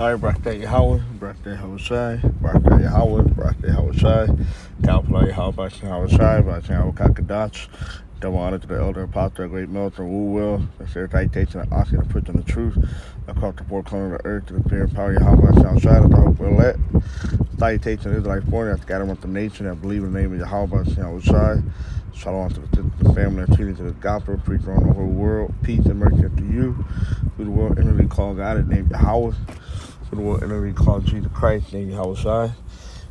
Right, Barakah Yahweh, Barakah Yahushai, Barakah Yahweh, Barakah Yahushai, Kalpala Yahweh, Yahushai, Barakah Yahweh Kakadach. Double honor to the elder apostle, great Milton Woolwell, the citation and asking to preach on the truth across the four corners of the earth to the fear and power of Yahweh, Yahushai, the hope will let. Salutation is like born, that scattered with the nation that believe in the name of Yahweh, Yahushai. Shalom to the, to the family and treating to the gospel, preacher on the whole world. Peace and mercy to you. Through the world, inwardly called God, and named Yahweh for the one interview called Jesus Christ, named Yahweh Shai.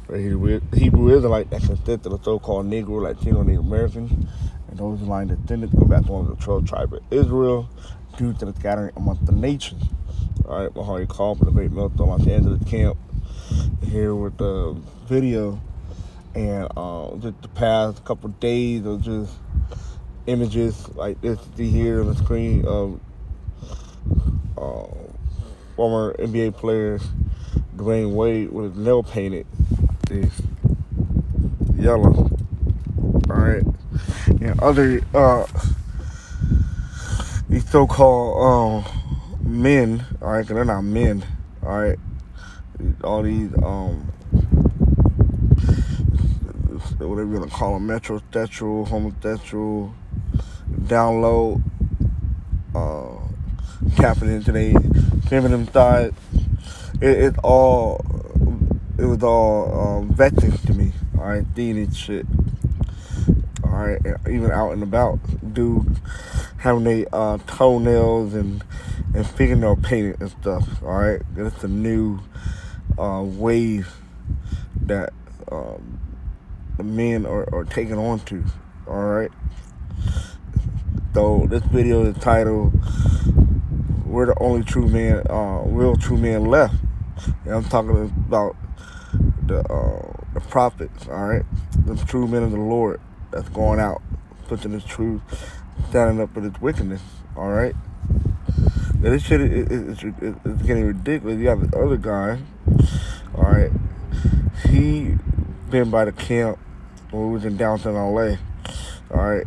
Hebrew, Hebrew Israelite that consist of the so-called Negro, Latino, Native American, and those line descendants go back to the 12 tribes of Israel due to the scattering amongst the nations. All right, Mahari call for the great meltdown at the end of the camp here with the video and uh, just the past couple days of just images like this you see here on the screen of uh, former NBA players, Dwyane Wade, with his nail painted is yellow. Alright. And other uh these so called um men, alright, cause they're not men, alright. All these um whatever you wanna call them, metrosexual, homosexual, download, uh tapping into their feminine side. It, it all it was all um, veterans to me. All right, seeing shit. All right, even out and about, dude having their uh, toenails and and fingernail painted and stuff. All right, that's a new uh, wave that um, men are, are taking on to. All right. So this video is titled we're the only true man, uh, real true man left. And I'm talking about the uh, the prophets, all right, the true men of the Lord that's going out, pushing His truth, standing up for His wickedness, all right. Now this shit is, is getting ridiculous. You have this other guy, all right. He been by the camp when we was in downtown LA, all right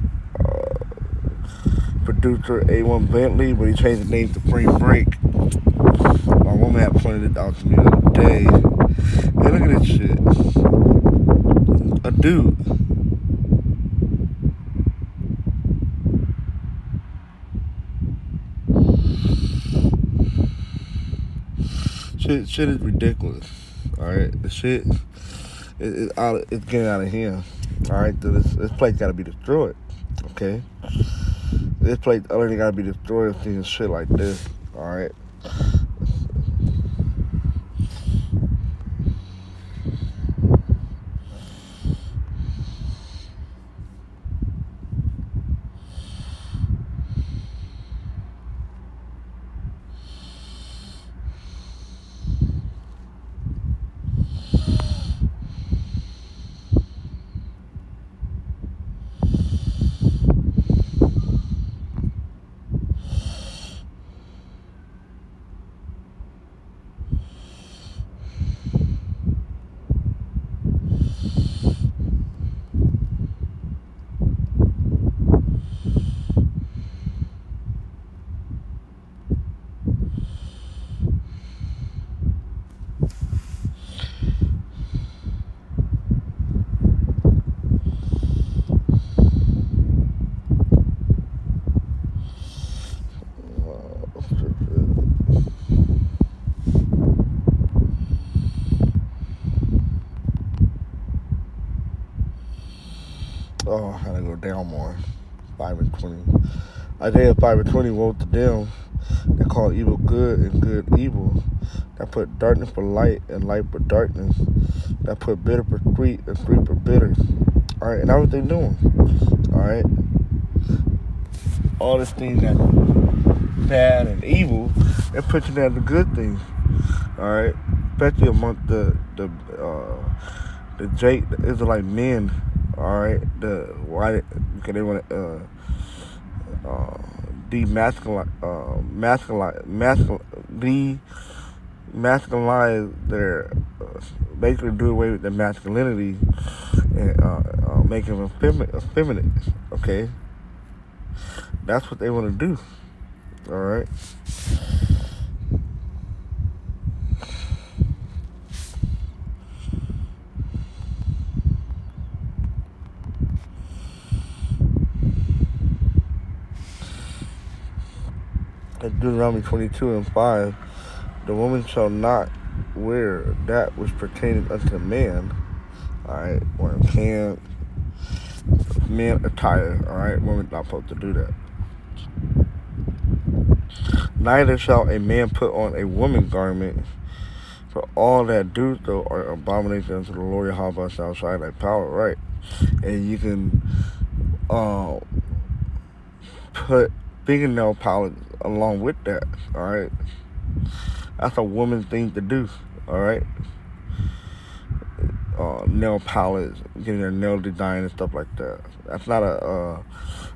producer A1 Bentley, but he changed the name to Supreme Break. My woman had pointed it out to me the other day. And look at this shit. A dude. Shit, shit is ridiculous. All right, the shit is out. It's getting out of here. All right, so this this place got to be destroyed. Okay. This place only gotta be destroyed seeing shit like this. Alright. Oh, I gotta go down more. 5 and 20. Isaiah 5 and 20 wrote to them. They call evil good and good evil. That put darkness for light and light for darkness. That put bitter for sweet and sweet for bitter. Alright, and that's what they doing. Alright? All this things that bad and evil, they're putting that the good things. Alright? Especially among the the uh the Jake the Israelite men all right, the why because they want to uh, uh, demasculine, uh, masculine, masculine, demasculinize their, uh, basically do away with their masculinity and uh, uh, make them effeminate, effeminate. Okay, that's what they want to do. All right. Deuteronomy 22 and 5, the woman shall not wear that which pertaineth unto man, alright, wearing pants, man attire, alright, woman not supposed to do that. Neither shall a man put on a woman garment, for all that do so are abominations unto the Lord Yahweh outside thy power, right? And you can uh, put fingernail polish along with that, alright? That's a woman thing to do, alright? Uh, nail polish, getting their nail design and stuff like that. That's not a uh,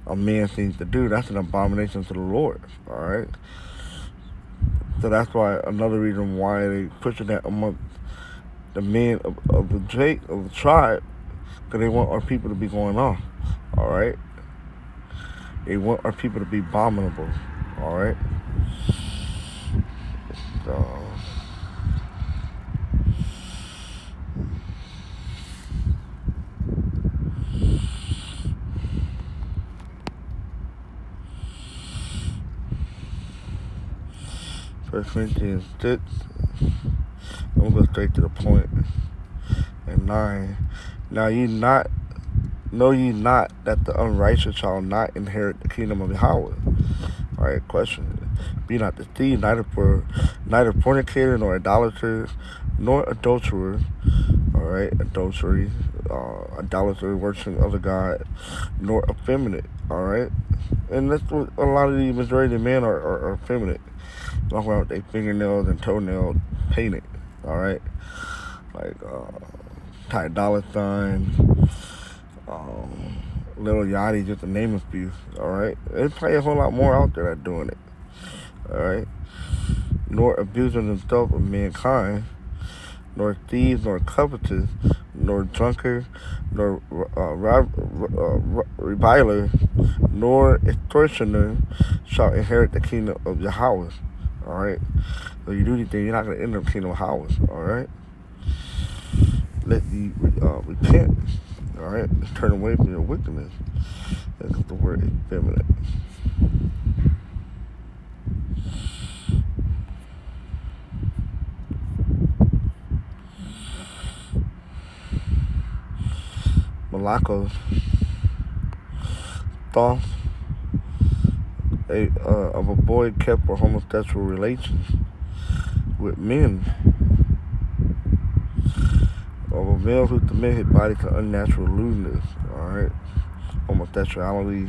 a man thing to do. That's an abomination to the Lord, alright? So that's why another reason why they pushing that among the men of, of the Jake of the tribe, because they want our people to be going off. All right. They want our people to be abominable. All right. So. First Corinthians 6. I'm gonna go straight to the point. And 9. Now ye not know ye not that the unrighteous shall not inherit the kingdom of Yahweh? Question. Be not deceived, neither for neither fornicator nor idolater nor adulterer. Alright, adultery, uh, idolatry, worshiping other God, nor effeminate. Alright? And that's what a lot of the majority of men are, are, are effeminate walk around with their fingernails and toenails painted, all right? Like uh, Ty Dolla Sign, um, Lil Yachty, just to name a few, all right? There's probably a whole lot more out there that doing it, all right? Nor abusing themselves of mankind, nor thieves, nor covetous, nor drunkard, nor uh, rob, uh, reviler, nor extortioner shall inherit the kingdom of Yahweh. All right. So you do anything, you're not gonna end up kingdom of house. All right. Let the uh, repent. All right. Turn away from your wickedness. That's the word effeminate. Malakos, thoughts a, uh, of a boy kept for homosexual relations with men. Of a male who commit his body to unnatural lewdness, alright? Homosexuality,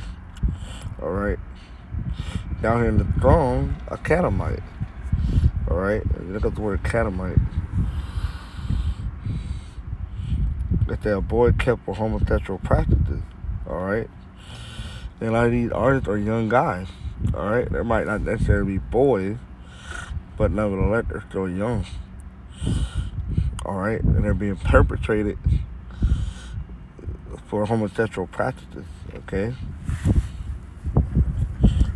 alright? Down here in the throne, a catamite. Alright? Look up the word catamite. That a boy kept for homosexual practices. Alright? And a lot of these artists are young guys. All right, they might not necessarily be boys, but nevertheless, they're still young. All right, and they're being perpetrated for homosexual practices. Okay,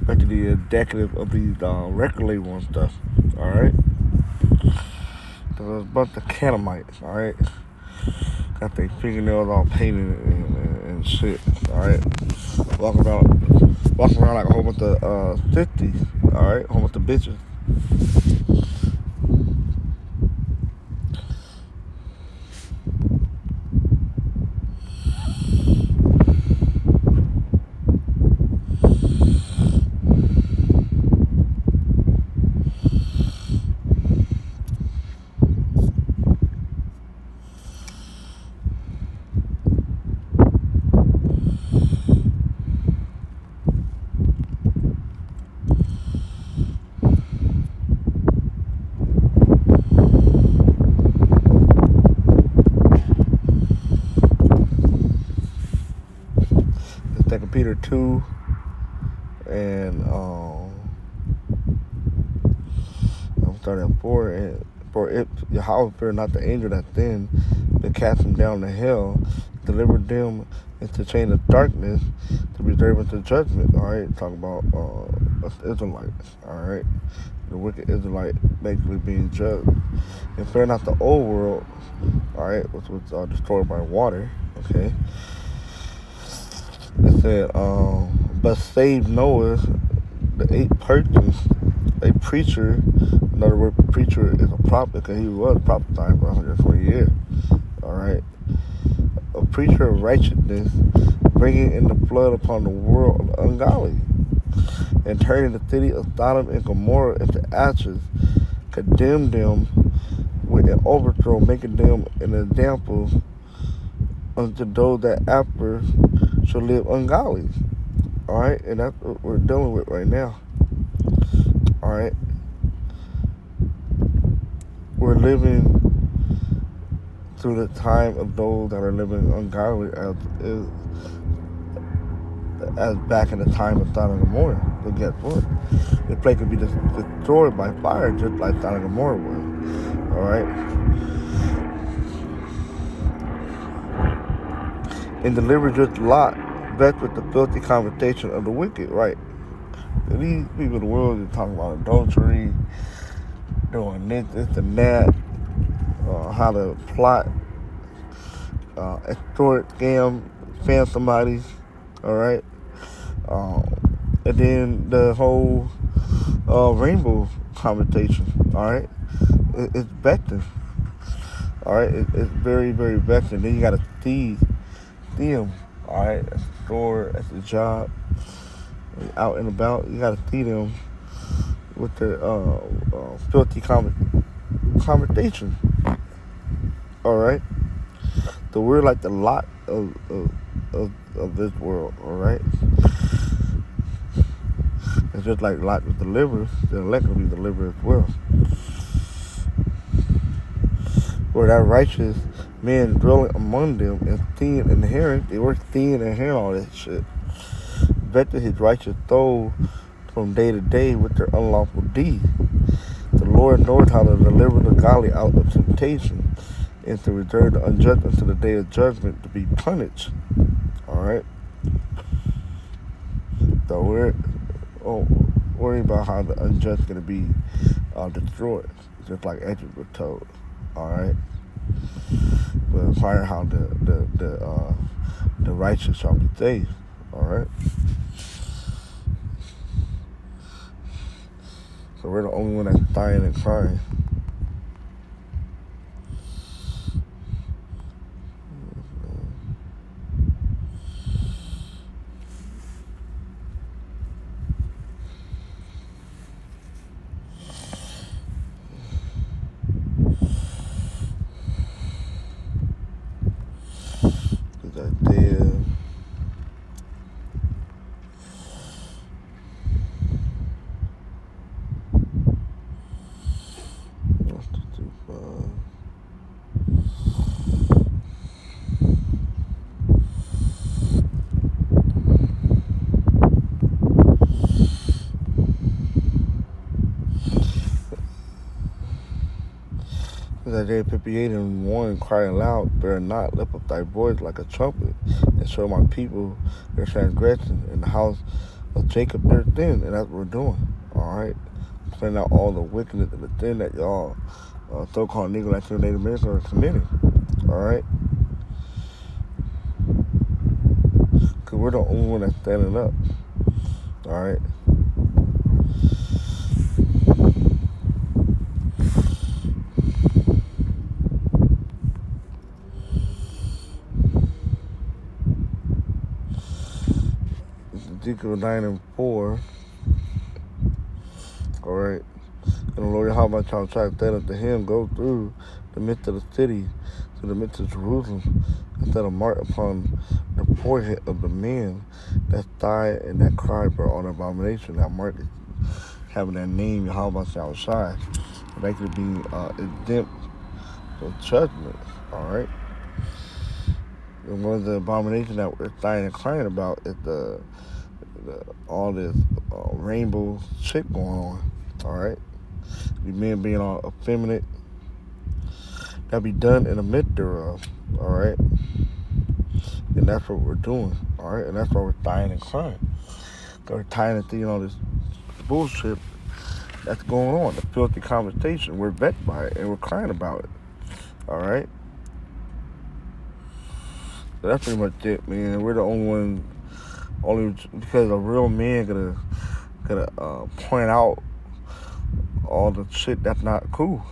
back to the executive of these uh, record label and stuff. All right, so there's a bunch of Canaanites. All right, got their fingernails all painted and, and, and shit. All right, walking around walking around like a whole bunch of uh, 50s, all right, a whole bunch of bitches. Peter 2 and um I'm starting 4 and for it Yahweh fear not the angel that then that cast them down to hell, deliver them into chain of darkness to reserve to judgment. All right, talk about uh, Israelites. All right, the wicked Israelite basically being judged. And fear not the old world. All right, which was uh, destroyed by water. Okay, it said, um, but save Noah, the eight persons a preacher, another word preacher is a prophet because he was prophesying for 120 years. All right. A preacher of righteousness bringing in the flood upon the world of ungodly and turning the city of Sodom and Gomorrah into ashes, condemned them with an overthrow, making them an example unto those that after shall live ungodly. All right, and that's what we're dealing with right now. All right, we're living through the time of those that are living ungodly as as back in the time of Sodom and Gomorrah. But guess what? The place could be destroyed by fire just like Sodom and Gomorrah was. All right. And deliver just Lot back with the filthy conversation of the wicked, right? These people in the world are talking about adultery, doing this, this, and that, uh, how to plot, uh, extort, scam, fan somebody, all right? Um, and then the whole uh, rainbow conversation, all right? It, it's vector, all right? It, it's very, very vector. Then you got to see them, all right? That's the store, that's the job. Out and about, you got to see them with the uh, uh, filthy com- conversation, all right? So we're like the lot of, of, of, of this world, all right? It's just like Lot was delivered, the elect will be delivered as well. Where that righteous man dwelling among them and seeing and hearing, they were seeing and hearing all that shit. Better his righteous soul from day to day with their unlawful deeds. The Lord knows how to deliver the godly out of temptation and to reserve the unjust until the day of judgment to be punished. All right. So we're oh, worry about how the unjust going to be uh, destroyed, just like Edward was told. All right, but inquire how the the the uh, the righteous shall be saved. All So we're the only one that's dying and crying. Isaiah 58 and 1 crying loud, Bear not, lift up thy voice like a trumpet, and show my people their transgression in the house of Jacob their sin. And that's what we're doing. Alright? Pointing out all the wickedness and the sin that y'all uh, so called Negro Latino Native Americans are committing. Alright? Because we're the only one that's standing up. Alright? Ezekiel 9 and 4. All right. And the Lord how much I'll track that unto him, go through the midst of the city to the midst of Jerusalem, and set a mark upon the forehead of the men that died and that cried for an abomination. That mark having that name, Yahweh outside. They could be uh, exempt from judgment. All right. And one of the abominations that we're dying and crying about is the the, all this uh, rainbow shit going on. All right, the men being all effeminate. That be done in the midst thereof. All right, and that's what we're doing. All right, and that's why we're dying and crying. We're tired of seeing all this bullshit that's going on. The filthy conversation. We're vexed by it and we're crying about it. All right. So that's pretty much it, man. We're the only ones only because a real man gonna gonna uh, point out all the shit that's not cool.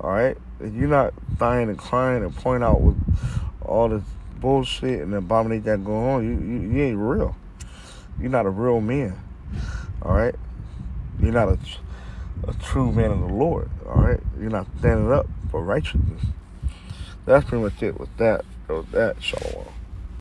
All right, if you're not dying and crying and point out with all this bullshit and abomination that going on, you, you you ain't real. You're not a real man. All right, you're not a a true man of the Lord. All right, you're not standing up for righteousness. That's pretty much it with that. With that, shalom.